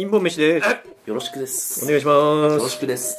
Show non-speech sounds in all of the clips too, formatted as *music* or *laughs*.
インボ飯です。よろしくです。お願いしまよろすしくです。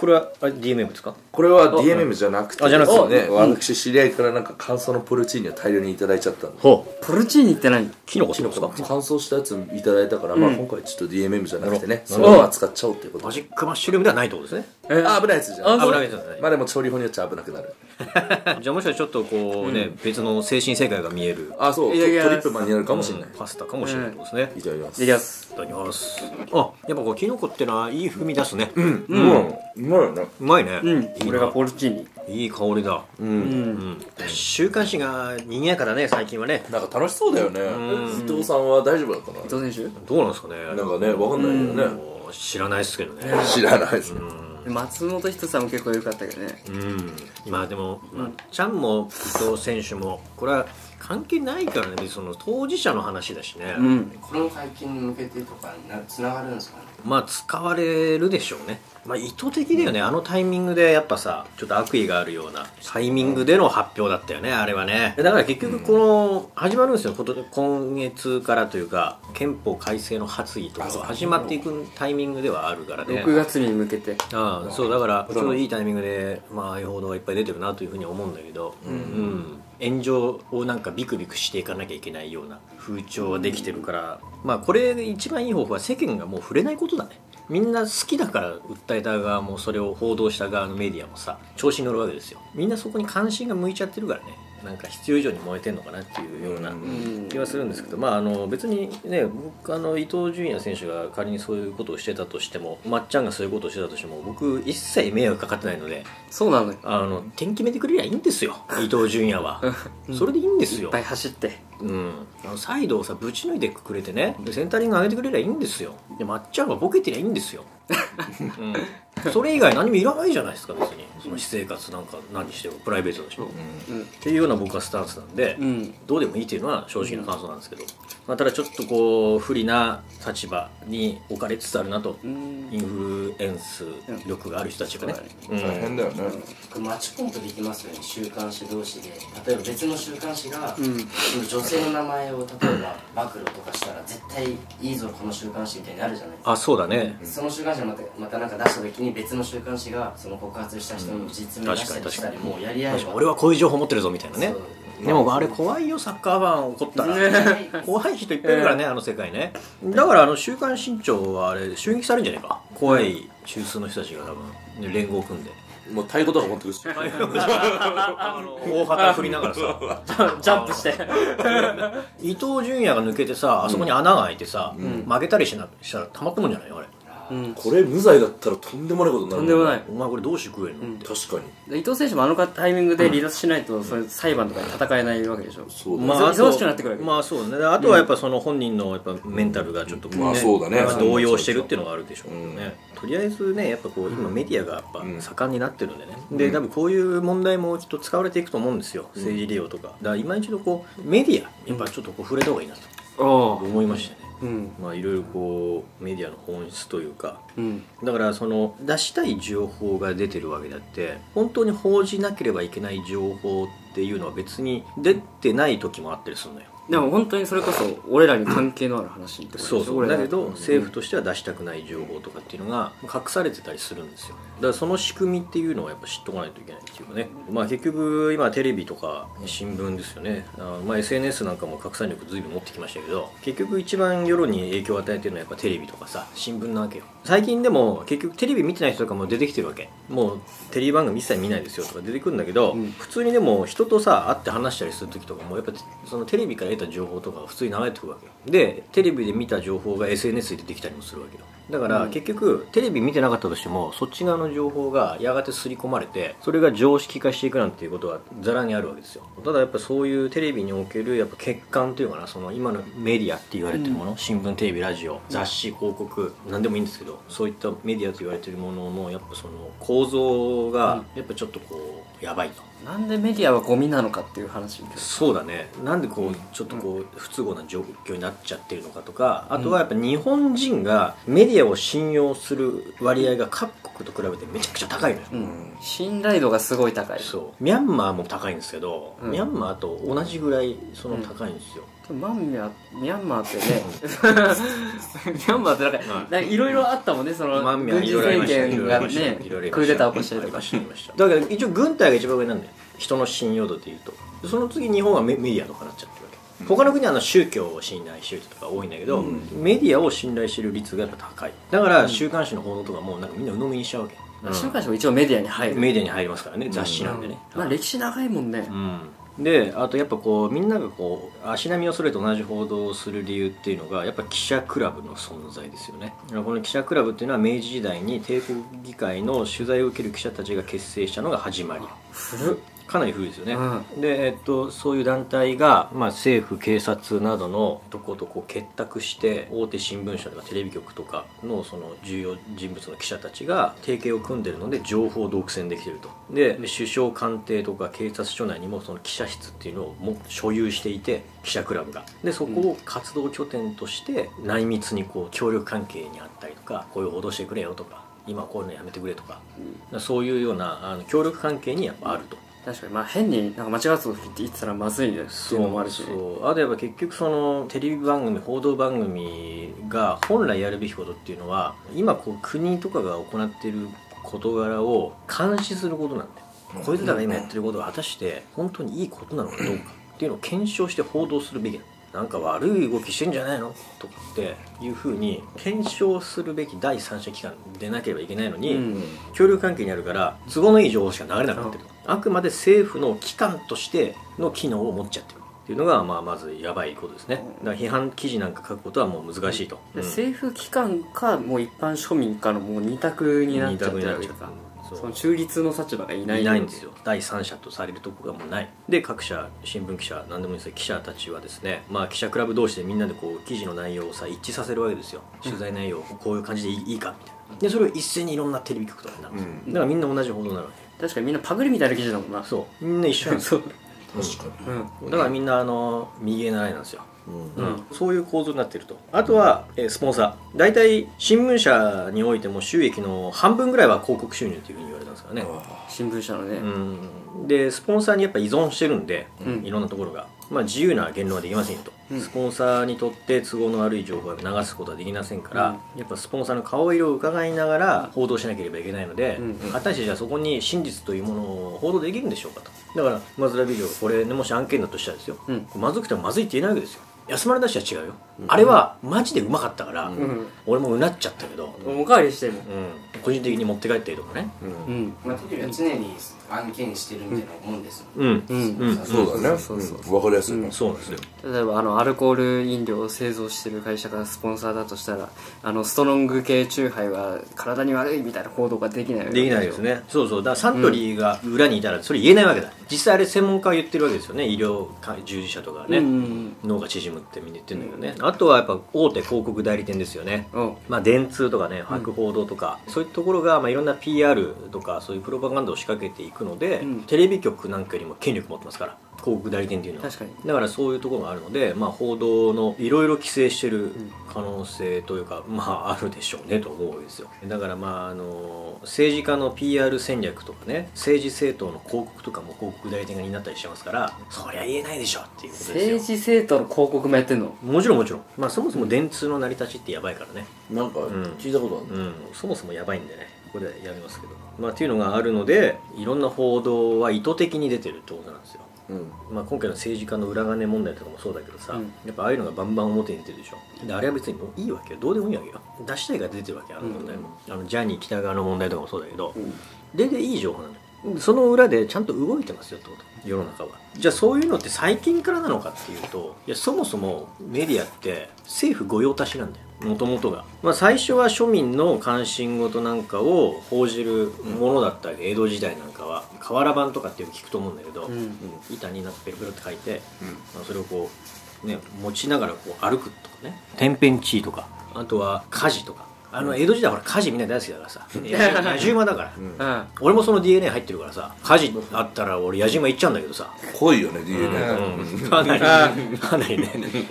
これはあ DMM ですか？これは DMM じゃなくてあじゃなくて。ね。私知り合いからなんか乾燥のポルチーニを大量にいただいちゃったんでほう。ポルチーニって何？キノコですか？乾燥したやついただいたから、まあ今回ちょっと DMM じゃなくてねそのまま使っちゃおうっていうことで。マジックマッシュルームではないってことですねえ？あ危ないやつじゃん。あそう。危ないですよね。まあでも調理法によっちゃ危なくなる。*laughs* じゃあもしかしてちょっとこうね、別の精神世界が見える。あそう。いやいやトリップマンになるかもしれない、パスタかもしれない。ですね、いただきます。いきます。いただきます。あ。やっぱこうキノコってのはいい風味出すね。うん。うん。うまいよねうまいね。うん。いいなこれがポルチーニ。いい香りだ。うん、うん。週刊誌が賑やかだね最近はね。なんか楽しそうだよね。ん。伊藤さんは大丈夫だったな伊藤選どうなんですかね。なんかねわかんないけどね知らないですけどね。知らないですね。手松本人志さんも結構良かったけどね。うん。まあでも、まっちゃんも伊藤選手もこれは関係ないからね。その当事者の話だしね、うん。この解禁に向けてとかになつながるんですかね。まあ使われるでしょうねまあ意図的だよね、あのタイミングでやっぱさちょっと悪意があるようなタイミングでの発表だったよねあれはね。だから結局この始まるんですよ。今月からというか憲法改正の発議とかが始まっていくタイミングではあるからね。6月に向けて。ああそうだからちょうどいいタイミングで、まあ、ああいう報道がいっぱい出てるなというふうに思うんだけど、うん。炎上をなんかビクビクしていかなきゃいけないような風潮はできてるから、まあこれ一番いい方法は世間がもう触れないことだねみんな好きだから訴えた側もそれを報道した側のメディアもさ調子に乗るわけですよ。みんなそこに関心が向いちゃってるからね。なんか必要以上に燃えてんのかなっていうようなうん。気はするんですけど、まあ、あの別にね僕あの伊東純也選手が仮にそういうことをしてたとしてもまっちゃんがそういうことをしてたとしても僕一切迷惑かかってないのでそうなのよあの点決めてくれりゃいいんですよ伊東純也は。それでいいんですよ。いっぱい走って。うん、あのサイドをさぶち抜いてくれてねでセンタリング上げてくれりゃいいんですよ。でまっちゃんはボケてりゃいいんですよ、うん、それ以外何もいらないじゃないですか別に。その私生活なんか何してもプライベートだしも、っていうような僕はスタンスなんで、うん。どうでもいいっていうのは正直な感想なんですけど、まあ、ただちょっとこう不利な立場に置かれつつあるなと、うん。インフルエンス力がある人たちがね、うん。大変だよね。これマッチポンプできますよね。週刊誌同士で例えば別の週刊誌が、うん。女性の名前を例えば暴露とかしたら絶対いいぞこの週刊誌みたいになるじゃないですか。あそうだね。その週刊誌がまたまたなんか出した時に別の週刊誌がその告発した人に実名出したりしたりもうやり合い確かに俺はこういう情報持ってるぞみたいなね。でもあれ怖いよサッカーファン怒ったら。怖い人いっぱいいるからねあの世界ね。だからあの「週刊新潮」はあれ襲撃されるんじゃないか？怖い中枢の人たちが多分ね連合を組んで。もう太鼓とか持ってくるし *laughs* 大旗振りながらさ。*laughs* ジャンプして。伊東純也が抜けてさあそこに穴が開いてさ、負けたりしなしたらたまったもんじゃない？よあれうん。これ無罪だったらとんでもないことになる。とんでもない。お前これどうして食えんの、確かに。伊藤選手もあのタイミングで離脱しないとそれ裁判とかで戦えないわけでしょ。そうだね。まあ、忙しくなってくるわけまあそうね。あとはやっぱその本人のやっぱメンタルがちょっとこまあそうだね。まあ動揺してるっていうのがあるでしょうね、とりあえずねやっぱこう今メディアがやっぱ盛んになってるんでね、で多分こういう問題もきっと使われていくと思うんですよ。政治利用とか。だから今一度こうメディアやっぱちょっとこう触れた方がいいなとああ。思いましたね。うんまあいろいろこうメディアの本質というか。うん。だからその出したい情報が出てるわけだって本当に報じなければいけない情報っていうのは別に出てない時もあったりするのよでも本当にそれこそ俺らに関係のある話ってことそうそう。だけど政府としては出したくない情報とかっていうのが隠されてたりするんですよ。だからその仕組みっていうのはやっぱ知っとかないといけないっていうかね。まあ結局今テレビとか新聞ですよね。あまあ SNS なんかも拡散力随分持ってきましたけど結局一番世論に影響を与えてるのはやっぱテレビとかさ新聞なわけよ。最近でも結局テレビ見てない人とかも出てきてるわけ。もうテレビ番組一切見ないですよとか出てくるんだけど、うん。普通にでも人とさ会って話したりする時とかもやっぱそのテレビから得た情報とかが普通に流れてくるわけよ。でテレビで見た情報が SNS で出てきたりもするわけよ。だから、結局テレビ見てなかったとしてもそっち側の情報がやがて刷り込まれてそれが常識化していくなんていうことはざらにあるわけですよ。ただやっぱそういうテレビにおけるやっぱ欠陥というかなその今のメディアって言われてるもの、新聞テレビラジオ雑誌広告何でもいいんですけどそういったメディアと言われてるもののやっぱその構造がやっぱちょっとこうやばいと。なんでメディアはゴミなのかっていう話そうだね。なんでこうちょっとこう不都合な状況になっちゃってるのかとかあとはやっぱ日本人がメディアを信用する割合が各国と比べてめちゃくちゃ高いのよ、うん。信頼度がすごい高い。そう。ミャンマーも高いんですけど、うん。ミャンマーと同じぐらいその高いんですよ、マンミャミャンマーってね *laughs* ミャンマーってなんかはいろいろあったもんねその軍事政権がねクーデター起こしたりとか。だから一応軍隊が一番上なんだよ。人の信用度でいうと。その次日本はメメディアとかなっちゃってる他の国はあの宗教を信頼してる人とか多いんだけど、メディアを信頼してる率がやっぱ高い。だから週刊誌の報道とかもなんかみんな鵜呑みにしちゃうわけ、週刊誌も一応メディアに入る。メディアに入りますからね雑誌なんでね、まあ歴史長いもんね。うん、であとやっぱこうみんながこう足並みをそれと同じ報道をする理由っていうのがやっぱ記者クラブの存在ですよね。この記者クラブっていうのは明治時代に帝国議会の取材を受ける記者たちが結成したのが始まり。古っかなり古いですよね、うで、えっと、そういう団体が、まあ、政府警察などのとことこう結託して大手新聞社とかテレビ局とかのその重要人物の記者たちが提携を組んでるので情報を独占できてると。で首相官邸とか警察署内にもその記者室っていうのをも所有していて記者クラブが。でそこを活動拠点として内密にこう協力関係にあったりとかこういう報道してくれよとか今こういうのやめてくれとか、そういうようなあの協力関係にやっぱあると。確かにまあ変になんか間違ったこと言ってたらまずいねっていうのもあるしね。そうあとやっぱ結局そのテレビ番組報道番組が本来やるべきことっていうのは今こう国とかが行っている事柄を監視することなんでこいつらが今やってることが果たして本当にいいことなのかどうかっていうのを検証して報道するべきなのなんか悪い動きしてんじゃないのとかっていうふうに検証するべき第三者機関でなければいけないのに、うん。協力関係にあるから都合のいい情報しか流れなくなって。る、あくまで政府の機関としての機能を持っちゃってるっていうのが、まあ、まずやばいことですね。だから批判記事なんか書くことはもう難しいと、でうん。政府機関かもう一般庶民かのもう二択になっちゃってるわけかその中立の立場がいない。いないんですよ。第三者とされるとこがもうない。で各社新聞記者何でもいいですよ記者たちはですねまあ記者クラブ同士でみんなでこう記事の内容をさ一致させるわけですよ。取材内容をこういう感じでいいかみたいな。でそれを一斉にいろんなテレビ局とかになるんですよ、だからみんな同じ報道になるわけ確かにみんなパグリみたいな記事だもんな。そう。みんな一緒なん。ですよ確かうん。だからみんなあの右へ習いなんですよ、にうん。そういう構造になっていると。あとは、えースポンサー。大体新聞社においても収益の半分ぐらいは広告収入というふうに言われたんですからね。新聞社のね、うん。でスポンサーにやっぱ依存してるんで、うん。いろんなところが、まあ、自由な言論はできませんよと、うん。スポンサーにとって都合の悪い情報は流すことはできませんから、やっぱスポンサーの顔色を伺いながら報道しなければいけないので、うん果たしてじゃあそこに真実というものを報道できるんでしょうかと。だからマズラビデオこれ、ね、もし案件だとしたらですよ、うん。まずくてもまずいって言えないわけですよ安丸出しは違うよ、あれはマジでうまかったから、うん。俺もうなっちゃったけど、おかわりしてるうん、個人的に持って帰ったりとかね。うん。まあ、テレビは常に案件してるみたいなもんですもん。うん、うん。うん。そうだねそうそううん。わかりやすい。ねそうなんですよ。例えばあのアルコール飲料を製造してる会社がスポンサーだとしたらあのストロング系チューハイは体に悪いみたいな報道ができないわけできないですね。そうそう。だからサントリーが裏にいたらそれ言えないわけだ、実際あれ専門家は言ってるわけですよね。医療従事者とかね、うん脳が縮むってみんな言ってるんだけどね、あとはやっぱ大手広告代理店ですよね。うん。まあ、電通とかね博報堂とか、そういうところが、まあ、いろんな PR とかそういうプロパガンダを仕掛けていくので、うん。テレビ局なんかよりも権力持ってますから広告代理店っていうのは。確かに。だからそういうところがあるので、まあ、報道のいろいろ規制してる可能性というか、まああるでしょうねと思うわけですよ。だからまああの政治家の PR 戦略とかね政治政党の広告とかも広告代理店が担ったりしてますからそりゃ言えないでしょっていうことですよ。政治政党の広告もやってんの？もちろんもちろん、まあ、そもそも電通の成り立ちってやばいからね。なんか聞いたことある。うん、そもそもやばいんでね。ここでやめますけど、まあ、っていうのがあるのでいろんな報道は意図的に出てるってことなんですよ、うん。まあ、今回の政治家の裏金問題とかもそうだけどさ、うん。やっぱああいうのがバンバン表に出てるでしょ。であれは別にもういいわけよ。どうでもいいわけよ。出したいから出てるわけあの問題も、あのジャニー北川の問題とかもそうだけど、出ていい情報なのよ。その裏でちゃんと動いてますよってこと。世の中は。じゃあそういうのって最近からなのかっていうといやそもそもメディアって政府御用達なんだよもともとが、まあ、最初は庶民の関心事なんかを報じるものだったわけ。江戸時代なんかは。瓦版とかってよく聞くと思うんだけど、うん。板になってペロペロって書いて、まあ、それをこうね持ちながらこう歩くとかね。天変地異とか。あとは火事とかあの江戸時代ほら火事みんな大好きだからさ。野じ馬だから、うん。俺もその DNA 入ってるからさ火事あったら俺野じ馬行っちゃうんだけどさ。濃いよね DNA うん。かなりかなりね。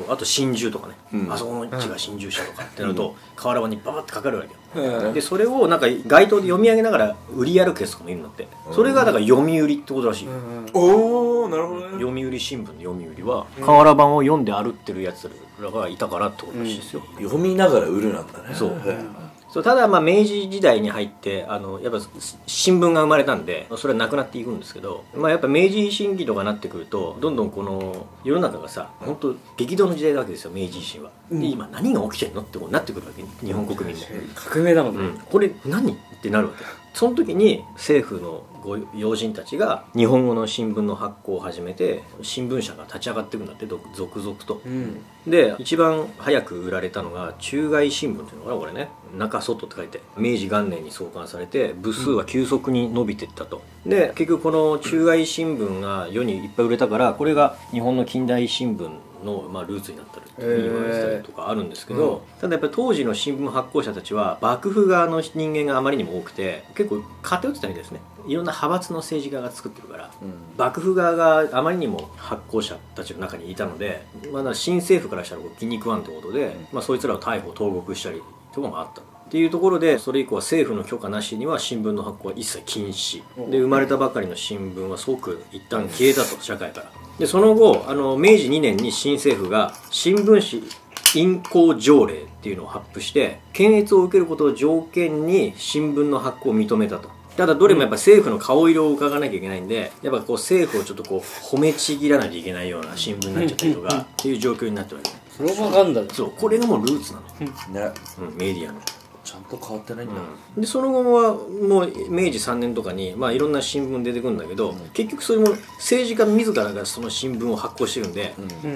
あと真珠とかね、あそこの地が真珠車とかってなると瓦版にババってかかるわけよ、でそれをなんか街頭で読み上げながら売り歩くやつとかもいるんだって。それがだから読売ってことらしい。よ、おおなるほどね。読売新聞の読売は瓦版を読んで歩ってるやつらがいたからってことらしいですよ、読みながら売るなんだね。そう。はいそうただまあ明治時代に入ってあのやっぱ新聞が生まれたんでそれはなくなっていくんですけど、まあ、やっぱ明治維新期とかなってくるとどんどんこの世の中がさ本当激動の時代なわけですよ明治維新は、で今何が起きてんの？ってこうなってくるわけ日本国民も、革命だもんね、うん、これ何？ってなるわけ。その時に政府のご要人たちが日本語の新聞の発行を始めて新聞社が立ち上がっていくんだってど続々と、うん。で一番早く売られたのが中外新聞っていうのかなこれね。中外って書いて明治元年に創刊されて部数は急速に伸びていったと、で結局この中外新聞が世にいっぱい売れたからこれが日本の近代新聞の、まあ、ルーツになったっていうふうに言われてたりとかあるんですけど、ただやっぱり当時の新聞発行者たちは幕府側の人間があまりにも多くて結構偏ってたみたいですねいろんな派閥の政治家が作ってるから、幕府側があまりにも発行者たちの中にいたので、まあ、新政府からしたら気に食わんってことで、まあ、そいつらを逮捕投獄したりとかもあった。っていうところでそれ以降は政府の許可なしには新聞の発行は一切禁止。で生まれたばかりの新聞は即一旦消えたと社会から。でその後あの明治2年に新政府が新聞紙印行条例っていうのを発布して検閲を受けることを条件に新聞の発行を認めたとただどれもやっぱ政府の顔色を伺わなきゃいけないんでやっぱこう政府をちょっとこう褒めちぎらないといけないような新聞になっちゃったりとかっていう状況になってるわけプロパガンダだそうこれがもうルーツなの、ね。うん、メディアの。ちゃんと変わってないんだ。でその後はもう明治3年とかに、まあ、いろんな新聞出てくるんだけど、結局それも政治家自らがその新聞を発行してるんで、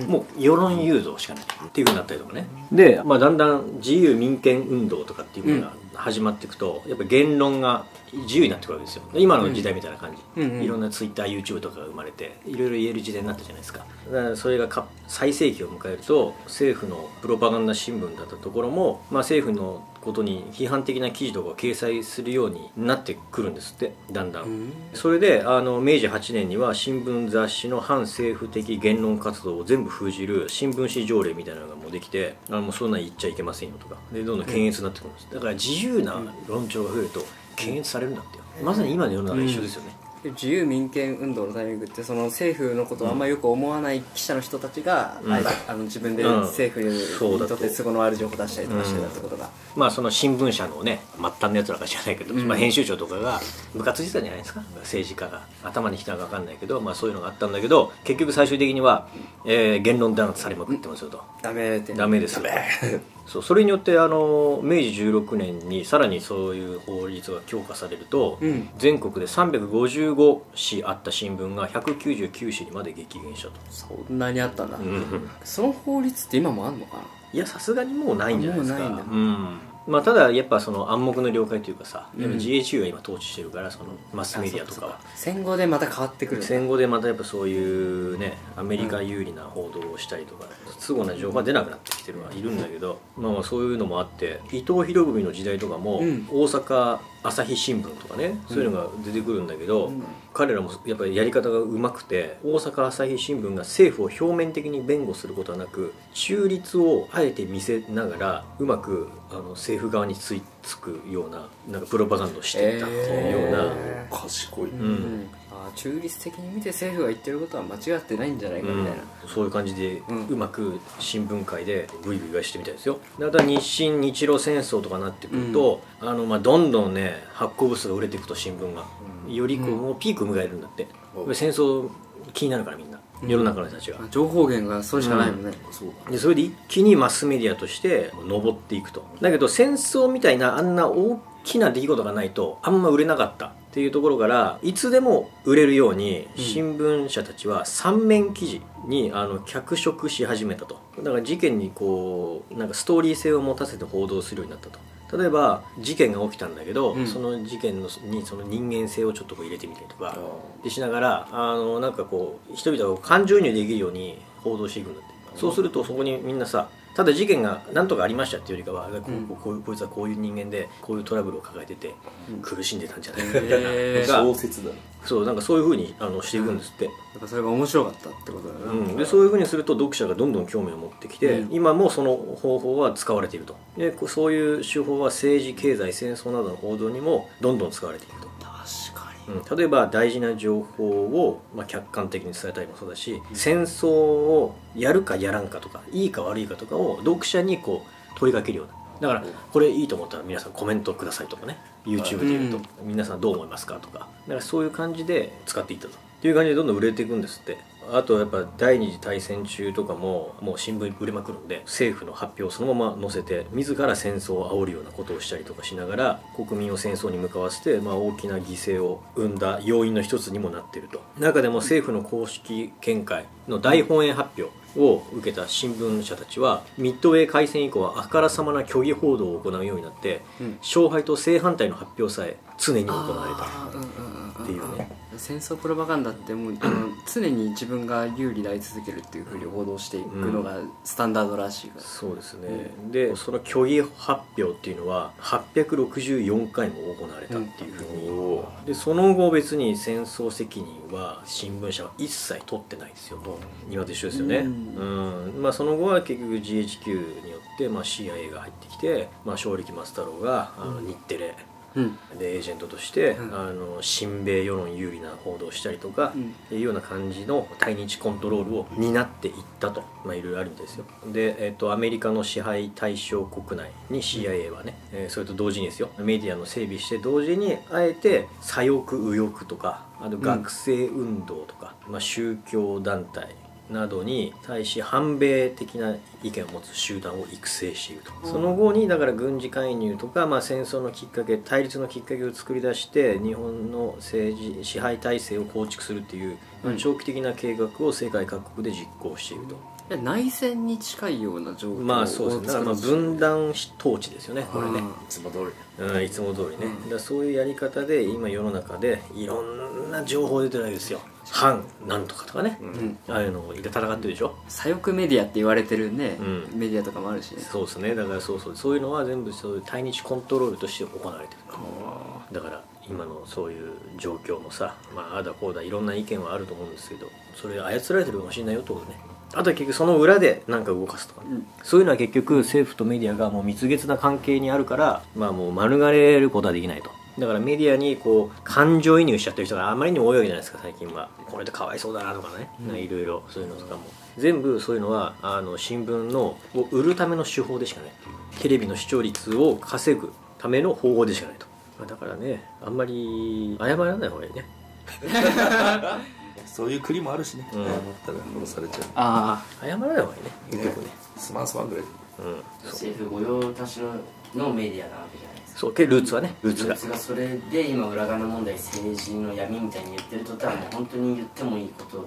もう世論誘導しかないっていうふうになったりとかね。で、まあ、だんだん自由民権運動とかっていうものが始まっていくと、やっぱ言論が自由になってくるわけですよ。今の時代みたいな感じ、うん。うんいろんなツイッター YouTube とかが生まれていろいろ言える時代になったじゃないですか。だからそれがか最盛期を迎えると政府のプロパガンダ新聞だったところも、まあ、政府のことに批判的な記事とかを掲載するようになってくるんですってだんだん、それであの明治8年には新聞雑誌の反政府的言論活動を全部封じる新聞紙条例みたいなのがもうできてあのもうそんなん言っちゃいけませんよとか。でどんどん検閲になってくるんですだから自由な論調が増えると検閲されるんだってよ。まさに今の世の中一緒ですよね、自由民権運動のタイミングってその政府のことをあんまよく思わない記者の人たちが、うん。あの自分でうん。政府にととって都合の悪い情報出したりとかしてたってことが、まあその新聞社のね末端のやつらか知らないけど、まあ、編集長とかが部活してたんじゃないですか？政治家が。頭にきたのか分かんないけど、まあ、そういうのがあったんだけど結局最終的には、えー言論弾圧されまくってますよと、ダメってダメですよと *laughs* そうそれによってあの明治16年にさらにそういう法律が強化されると、うん。全国で355紙あった新聞が199紙にまで激減したと、そんなにあったんだ、うん。その法律って今もあんのかな？いやさすがにもうないんじゃないですか。もうないんだ。うんまあ、ただやっぱその暗黙の了解というかさ、やっぱ GHQ が今統治してるからそのマスメディアとかは。戦後でまた変わってくる。戦後でまたやっぱそういうねアメリカ有利な報道をしたりとか、都合な情報が出なくなってきてるのはいるんだけど、まあまあそういうのもあって伊藤博文の時代とかも、うん。大阪朝日新聞とかねそういうのが出てくるんだけど、うん。彼らもやっぱりやり方がうまくて大阪朝日新聞が政府を表面的に弁護することはなく中立をあえて見せながらうまくあの政府側についつくようななんかプロパガンダをしていったっていうような、え賢い、うん。うんあー中立的に見て政府が言ってることは間違ってないんじゃないかみたいな、うんそういう感じでうん。うまく新聞界でグイグイ言わしてみたいですよ。であとは日清日露戦争とかなってくると、あのまあどんどんね発行部数が売れていくと新聞が、よりこう、ピークを迎えるんだって、う。ん戦争気になるからみんな。世の中の人たちが、情報源がそれしかないもんね、そうだでそれで一気にマスメディアとして上っていくと。だけど戦争みたいなあんな大きな出来事がないとあんま売れなかったっていうところからいつでも売れるように新聞社たちは三面記事にあの脚色し始めたと。だから事件にこうなんかストーリー性を持たせて報道するようになったと。例えば事件が起きたんだけど、うん。その事件のにその人間性をちょっとこう入れてみたりとかでしながらあのなんかこう人々が感情移入できるように報道していくんだって。そうするとそこにみんなさただ事件が何とかありましたっていうよりかはこううんこうこういうこいつはこういう人間でこういうトラブルを抱えててうん。苦しんでたんじゃない？かみたいな小説だね。そうなんかそういうふうにあのしていくんですって、やっぱそれが面白かったってことだな、うん、でそういうふうにすると読者がどんどん興味を持ってきて、うん。今もその方法は使われていると。でこうそういう手法は政治経済戦争などの報道にもどんどん使われていくと、うん、例えば大事な情報を、まあ、客観的に伝えたりもそうだし、戦争をやるかやらんかとかいいか悪いかとかを読者にこう問いかけるような。だからこれいいと思ったら皆さんコメントくださいとかね。YouTube で言うと、うん。皆さんどう思いますかとか。だからそういう感じで使っていったと。いう感じでどんどん売れていくんですってあとやっぱ第二次大戦中とかももう新聞に売れまくるんで政府の発表をそのまま載せて自ら戦争を煽るようなことをしたりとかしながら国民を戦争に向かわせて、まあ、大きな犠牲を生んだ要因の一つにもなっていると。中でも政府の公式見解の大本営発表を受けた新聞社たちはミッドウェー海戦以降はあからさまな虚偽報道を行うようになって、うん。勝敗と正反対の発表さえ常に行われたっていうね。戦争プロパガンダってもうあの常に自分が有利であり続けるっていうふうに報道していくのがスタンダードらしいから、そうですね、でその虚偽発表っていうのは864回も行われたっていうふうに、おでその後別に戦争責任は新聞社は一切取ってないですよと。今と一緒ですよね、ううん。まあ、その後は結局 GHQ によって、まあ、CIA が入ってきて、まあ、正力松太郎があの日テレうんでエージェントとして、うん。あの親米世論有利な報道をしたりとか、いうような感じの対日コントロールを担っていったと、まあ、いろいろあるみたいですよ。で、えっとアメリカの支配対象国内に CIA はね、えーそれと同時にですよ。メディアの整備して同時にあえて左翼右翼とかあと学生運動とか、まあ、宗教団体などに対し反米的な意見を持つ集団を育成していると。その後にだから軍事介入とか、まあ、戦争のきっかけ対立のきっかけを作り出して日本の政治支配体制を構築するっていう、長期的な計画を世界各国で実行していると、で内戦に近いような状況をまあそうですね。だからまあ分断統治ですよねこれね。いつも通りうん、いつも通りね、うん。だからそういうやり方で今世の中でいろんな情報出てるわけですよ。反なんとかとかね、うん。ああいうのを戦ってるでしょ。左翼メディアって言われてるね、うん。メディアとかもあるしね。そうですね。だからそうそう。そういうのは全部そういう対日コントロールとして行われてるだから今のそういう状況もさ、まあ、ああだこうだいろんな意見はあると思うんですけどそれ操られてるかもしれないよってことねあとは結局その裏で何か動かすとかね、うん。そういうのは結局政府とメディアがもう蜜月な関係にあるからまあもう免れることはできないと。だからメディアにこう感情移入しちゃってる人があまりにも多いわけじゃないですか最近は。これでかわいそうだなとかね、なんかいろいろそういうのとかも。全部そういうのはあの新聞のを売るための手法でしかない。テレビの視聴率を稼ぐための方法でしかないと、まあ、だからねあんまり謝らない方がいいね *laughs* そういう国もあるしね、うん。謝ったら殺されちゃあ謝らない方がいいね。結局ね。うすまんすまんぐらいうん。政府御用達ののメディアなわけじゃないですか。そう。けルーツはね。ルーツが。ルーツがそれで今裏金問題政治の闇みたいに言ってるとったらもう本当に言ってもいいことっ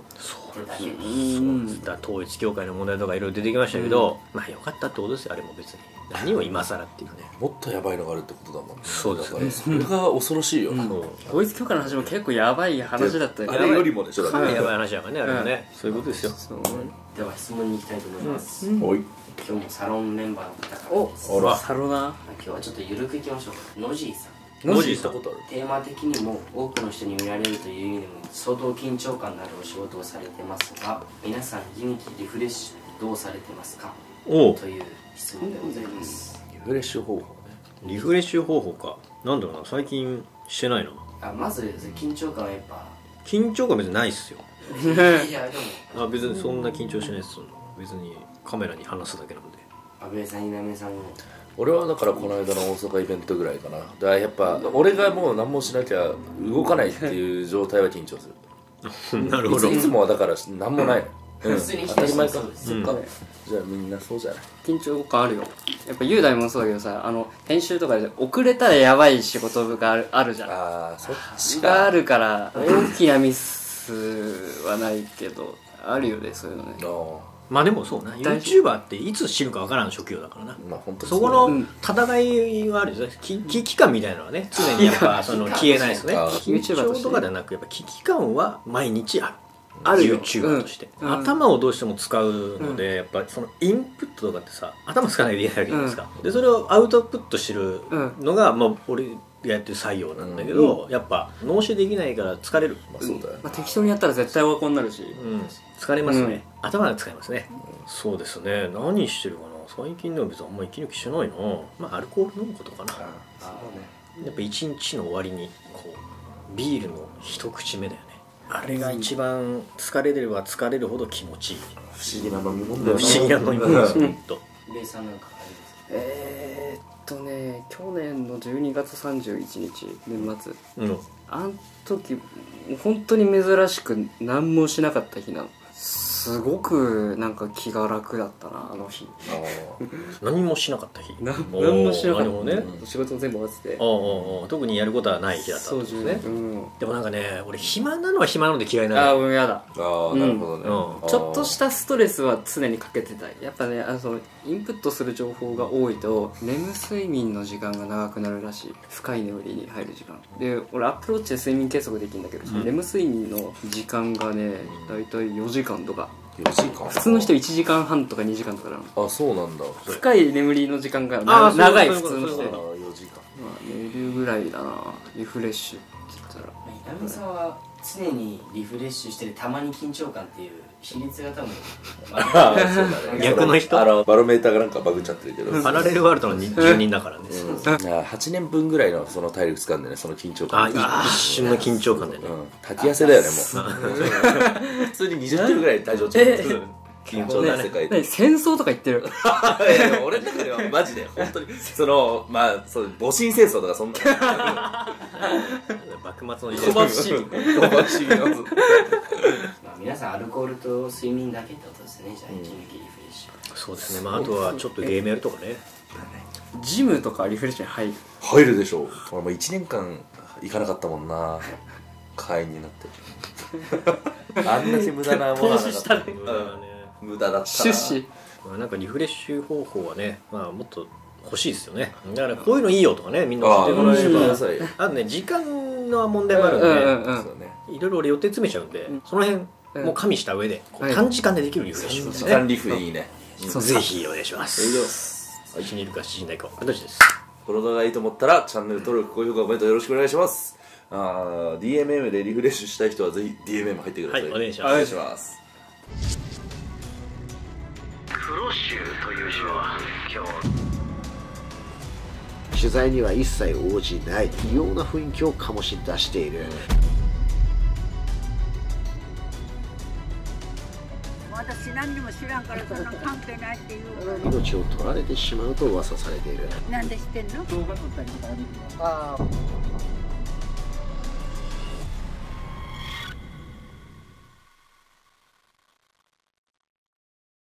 てだけあうん。だ統一教会の問題とかいろいろ出てきましたけど、まあよかったってことですよあれも別に何を今更っていうね。もっとやばいのがあるってことだもんね。そうですね。だからそれが恐ろしいよ、うん。統一教会の話も結構やばい話だったよね。あれよりもでしょだかなりやばい話だからねあれはね、そういうことですよ。では質問に行きたいと思います、うん。今日もサロンメンバーの方からおサロナ。今日はちょっと緩くいきましょう。かノジーさん。ノジーさん。したことあるテーマ的にも多くの人に見られるという意味でも相当緊張感のあるお仕事をされてますが皆さん息抜きリフレッシュどうされてますか？おう。という質問でございます。リフレッシュ方法ね。リフレッシュ方法か。なんだろうな。最近してないなあまず緊張感はやっぱ。緊張感別にないっすよ。*laughs* いやでも。あ別にそんな緊張しないっす別にカメラに話すだけなんで。安倍さん稲見さんを俺はだからこの間の大阪イベントぐらいかな。だからやっぱ俺がもう何もしなきゃ動かないっていう状態は緊張する。*laughs* なるほど。いついつもはだから何もないの、うん普通に当たり前か。そっか。じゃあみんなそうじゃない。緊張感あるよ。やっぱ雄大もそうだけどさあの編集とかで遅れたらやばい仕事があるあるじゃん。ああそっちがあかるから大きなミスはないけどあるよねそういうのね。あまあでもそうな大 YouTuber っていつ死ぬかわからん職業だからな。ーまあ本当にそこのうん。戦いはあるんですねき危機感みたいなのはね常にやっぱその消えないですね。あ緊張とかではなくやっぱ危機感は毎日あるあるよ。YouTuber として、うん。うん頭をどうしても使うので、やっぱそのインプットとかってさ頭使わないといけないわけじゃないですか、でそれをアウトプットしてるのが、まあ、俺がやってる作業なんだけど、やっぱ脳死できないから疲れる、まあそうだよまあ、適当にやったら絶対オワになるし。うん、疲れますね、頭が使いますね、そうですね。何してるかな？最近でも別にあんま息抜きしてないな。まあアルコール飲むことかな。あそうね。やっぱ一日の終わりにこうビールの一口目だよねあれが一番疲れれば疲れるほど気持ちいい。不思議な飲み物不だよ思議な飲み物ですうんほんとレイさんなんかありますえー、っとね去年の12月31日年末。うん。あん時本当に珍しく何もしなかった日なのすごくなんか気が楽だったなあの日。あ何もしなかった日。何もしなかったね。うん仕事も全部終わってて。特にやることはない日だったってことですね。うん。でもなんかね俺暇なのは暇なので嫌いあなのあもうやだ。あーなるほどね、うん。ちょっとしたストレスは常にかけてたやっぱねあのそのインプットする情報が多いとレム睡眠の時間が長くなるらしい。深い眠りに入る時間。で俺アップローチで睡眠計測できるんだけど、そのレム睡眠の時間がね大体4時間とか4時間普通の人1時間半とか2時間とかなの。あそうなんだ。深い眠りの時間が長い普通の人。よりあー4時間まあ寝るぐらいだなリフレッシュって言ったら。矢部さんは常にリフレッシュしてるたまに緊張感っていう比率が多分。あーそうだね。逆の人？あのバロメーターがなんかバグっちゃってるけど。パラレルワールドの住人だからね。うん、8年分ぐらいのその体力使うんだよねその緊張感。あ一瞬の緊張感でね。うん。炊き汗だよねもう。普通に20キロぐらい体重落ちてる。緊張の世界で。何戦争とか言ってる。*laughs* いやいや俺の中ではマジで。本当に。そのまあそう戊辰戦争とかそんな。*laughs* 幕末の小松市小松市のまあ皆さんアルコールと睡眠だけってことですね。じゃあ息抜きリフレッシュ。そうですね。まああとはちょっとゲームやるとかね。ジムとかリフレッシュに入る入るでしょう。俺もう1年間行かなかったもんな。会員になって。*laughs* あんだけ無駄なものはなかった。投資したね。うん。無駄だった。な出資まあなんかリフレッシュ方法はねまあもっと欲しいですよね。だからこういうのいいよとかねみんな知ってもらえれば。さい。あとね時間の問題もあるんで、うんうんうんそうね。いろいろ俺予定詰めちゃうんで、その辺うんもう加味した上で、こうはい。短時間でできるリフレッシュですね、時間リフいいね。そう。ぜひお願いします。それでは一にいるか七時ないか私です。この動画がいいと思ったらチャンネル登録高評価コメントよろしくお願いします。あー DMM でリフレッシュしたい人はぜひ DMM 入ってください。はいお願いします。お願い。しますプロ集という字は今日。取材には一切応じない異様な雰囲気を醸し出している、私何にも知らんからそんな関係ないっていう。命を取られてしまうと噂されている。なんで知ってんの？動画撮ったりとかあ